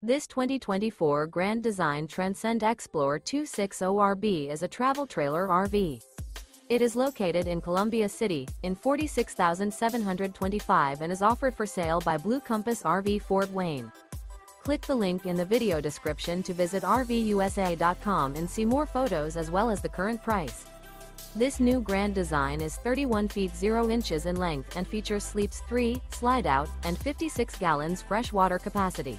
This 2024 Grand Design Transcend Xplor 260RB is a travel trailer RV. It is located in Columbia City, in 46,725 and is offered for sale by Blue Compass RV Fort Wayne. Click the link in the video description to visit RVUSA.com and see more photos as well as the current price. This new Grand Design is 31 feet 0 inches in length and features sleeps 3, slide out, and 56 gallons fresh water capacity.